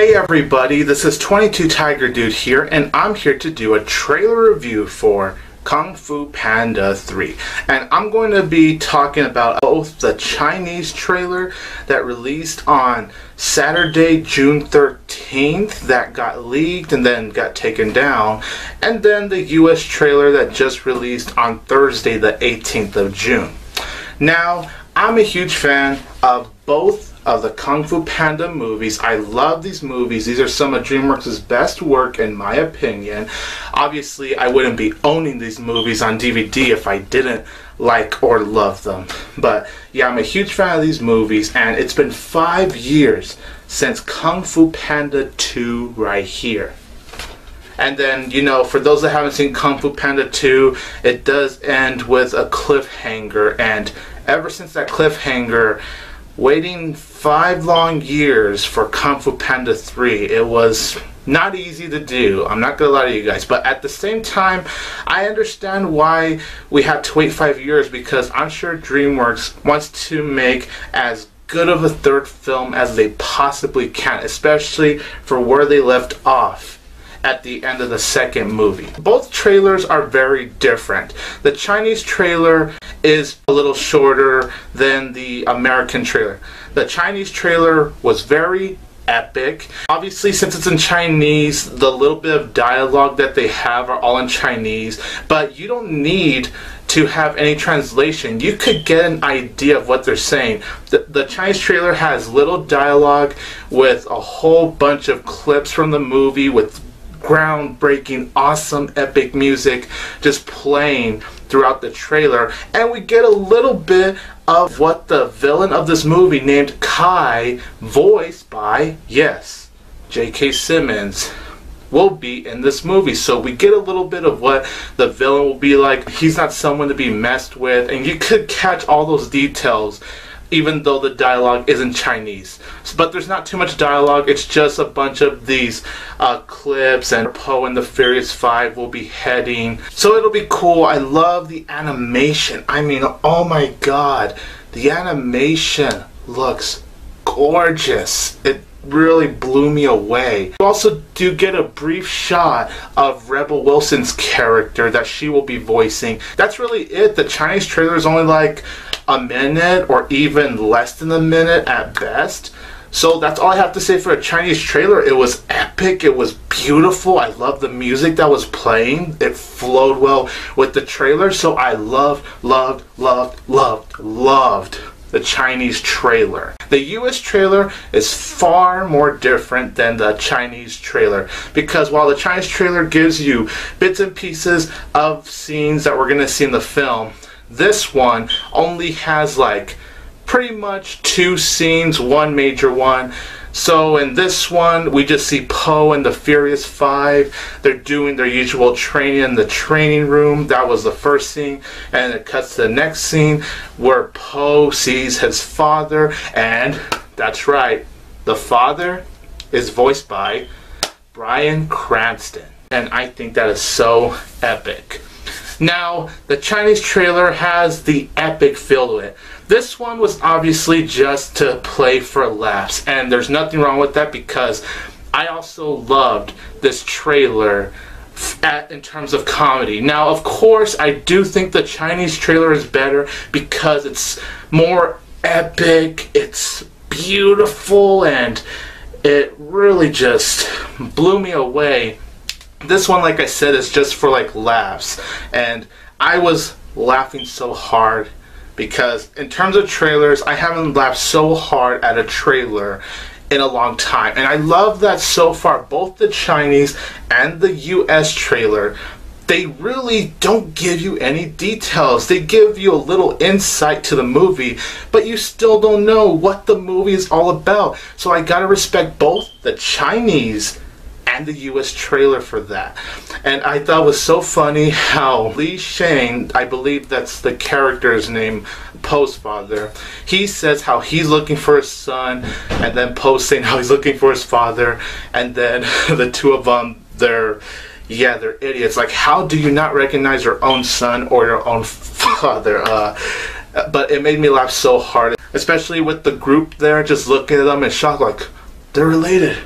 Hey everybody, this is 22 Tiger Dude here, and I'm here to do a trailer review for Kung Fu Panda 3. And I'm going to be talking about both the Chinese trailer that released on Saturday, June 13th, that got leaked and then got taken down, and then the US trailer that just released on Thursday, the 18th of June. Now, I'm a huge fan of both of the Kung Fu Panda movies. I love these movies. These are some of DreamWorks' best work in my opinion. Obviously, I wouldn't be owning these movies on DVD if I didn't like or love them. But yeah, I'm a huge fan of these movies and it's been five years since Kung Fu Panda 2 right here. And then, you know, for those that haven't seen Kung Fu Panda 2, it does end with a cliffhanger. And ever since that cliffhanger, waiting five long years for Kung Fu Panda 3, it was not easy to do. I'm not gonna lie to you guys, but at the same time, I understand why we had to wait five years because I'm sure DreamWorks wants to make as good of a third film as they possibly can, especially for where they left off at the end of the second movie. Both trailers are very different. The Chinese trailer is a little shorter than the American trailer. The Chinese trailer was very epic. Obviously, since it's in Chinese, the little bit of dialogue that they have are all in Chinese, but you don't need to have any translation. You could get an idea of what they're saying. The, the Chinese trailer has little dialogue with a whole bunch of clips from the movie with groundbreaking, awesome, epic music just playing throughout the trailer. And we get a little bit of what the villain of this movie named Kai, voiced by, yes, J.K. Simmons, will be in this movie. So we get a little bit of what the villain will be like. He's not someone to be messed with, and you could catch all those details even though the dialogue isn't Chinese. But there's not too much dialogue, it's just a bunch of these uh, clips and Po and the Furious Five will be heading. So it'll be cool. I love the animation. I mean, oh my god, the animation looks gorgeous. It really blew me away. You also do get a brief shot of Rebel Wilson's character that she will be voicing. That's really it. The Chinese trailer is only like a minute or even less than a minute at best. So that's all I have to say for a Chinese trailer. It was epic. It was beautiful. I love the music that was playing. It flowed well with the trailer. So I loved, loved, loved, loved, loved the Chinese trailer. The US trailer is far more different than the Chinese trailer because while the Chinese trailer gives you bits and pieces of scenes that we're going to see in the film, this one only has like pretty much two scenes, one major one. So in this one, we just see Po and the Furious Five. They're doing their usual training in the training room. That was the first scene. And it cuts to the next scene where Po sees his father. And that's right, the father is voiced by Bryan Cranston. And I think that is so epic. Now, the Chinese trailer has the epic feel to it. This one was obviously just to play for laughs, and there's nothing wrong with that because I also loved this trailer at, in terms of comedy. Now, of course, I do think the Chinese trailer is better because it's more epic, it's beautiful, and it really just blew me away this one, like I said, is just for like laughs. And I was laughing so hard because in terms of trailers, I haven't laughed so hard at a trailer in a long time. And I love that so far, both the Chinese and the US trailer, they really don't give you any details. They give you a little insight to the movie, but you still don't know what the movie is all about. So I gotta respect both the Chinese and the US trailer for that. And I thought it was so funny how Li Shan, I believe that's the character's name, Po's father, he says how he's looking for his son, and then Po's saying how he's looking for his father, and then the two of them, they're yeah, they're idiots. Like, how do you not recognize your own son or your own father? Uh, but it made me laugh so hard, especially with the group there, just looking at them in shock, like, they're related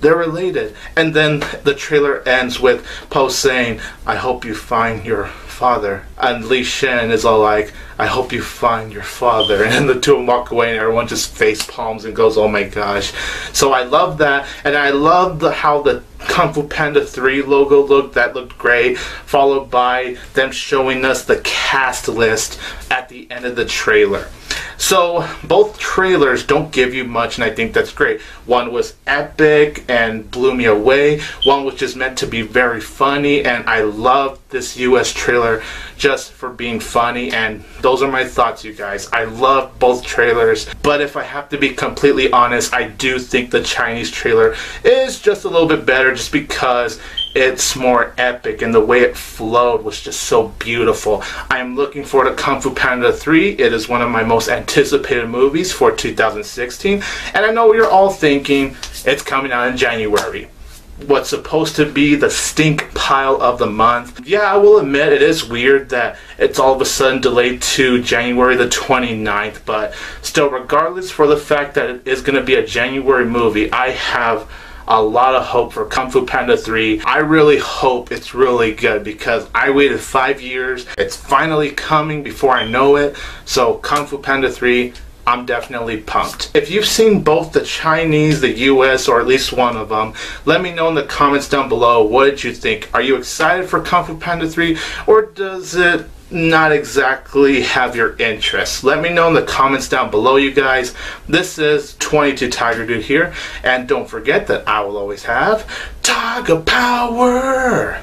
they're related. And then the trailer ends with Po saying, I hope you find your father. And Li Shan is all like, I hope you find your father. And the two of them walk away and everyone just face palms and goes, oh my gosh. So I love that. And I love the how the Kung Fu Panda 3 logo looked. That looked great. Followed by them showing us the cast list at the end of the trailer. So both trailers don't give you much, and I think that's great. One was epic and blew me away. One was just meant to be very funny, and I love this US trailer just for being funny. And those are my thoughts, you guys. I love both trailers, but if I have to be completely honest, I do think the Chinese trailer is just a little bit better just because it's more epic and the way it flowed was just so beautiful. I am looking forward to Kung Fu Panda 3. It is one of my most anticipated movies for 2016. And I know you're all thinking it's coming out in January. What's supposed to be the stink pile of the month. Yeah, I will admit it is weird that it's all of a sudden delayed to January the 29th, but still, regardless for the fact that it is going to be a January movie, I have a lot of hope for Kung Fu Panda 3. I really hope it's really good because I waited five years. It's finally coming before I know it. So Kung Fu Panda 3, I'm definitely pumped. If you've seen both the Chinese, the US, or at least one of them, let me know in the comments down below what did you think. Are you excited for Kung Fu Panda 3 or does it not exactly have your interest. Let me know in the comments down below, you guys. This is 22 Tiger Dude here, and don't forget that I will always have Tiger Power!